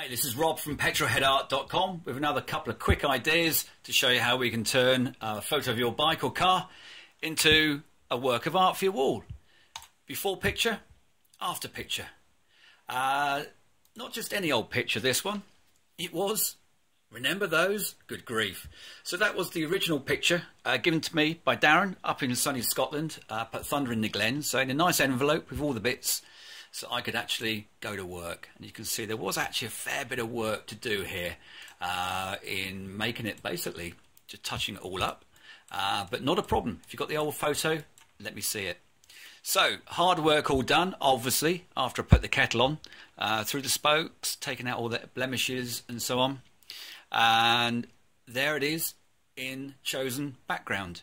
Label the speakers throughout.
Speaker 1: Hi, this is Rob from petrolheadart.com with another couple of quick ideas to show you how we can turn a photo of your bike or car into a work of art for your wall. Before picture, after picture. Uh, not just any old picture, this one. It was, remember those? Good grief. So that was the original picture uh, given to me by Darren up in sunny Scotland, up at Thunder in the Glen. So in a nice envelope with all the bits so I could actually go to work. And you can see there was actually a fair bit of work to do here uh, in making it basically just touching it all up. Uh, but not a problem. If you've got the old photo, let me see it. So, hard work all done, obviously, after I put the kettle on, uh, through the spokes, taking out all the blemishes and so on. And there it is in chosen background.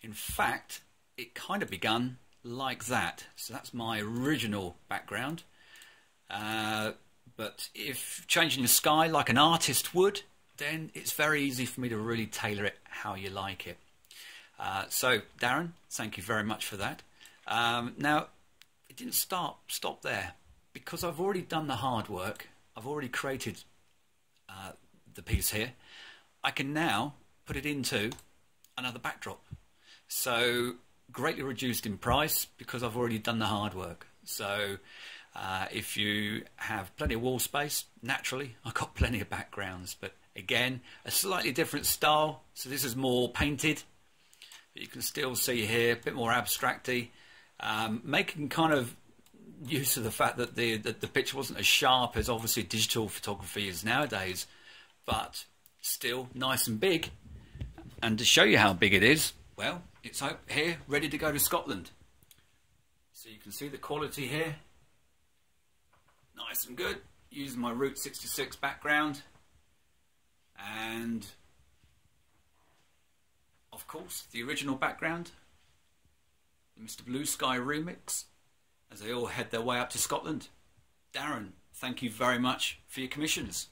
Speaker 1: In fact, it kind of begun like that. So that's my original background. Uh, but if changing the sky like an artist would, then it's very easy for me to really tailor it how you like it. Uh, so Darren, thank you very much for that. Um, now, it didn't start stop there because I've already done the hard work. I've already created uh, the piece here. I can now put it into another backdrop. So greatly reduced in price because I've already done the hard work. So uh, if you have plenty of wall space, naturally I've got plenty of backgrounds. But again, a slightly different style. So this is more painted. But you can still see here a bit more abstracty. Um, making kind of use of the fact that the, that the picture wasn't as sharp as obviously digital photography is nowadays, but still nice and big. And to show you how big it is, well, it's out here, ready to go to Scotland. So you can see the quality here. Nice and good. Using my Route 66 background. And, of course, the original background. The Mr. Blue Sky remix. As they all head their way up to Scotland. Darren, thank you very much for your commissions.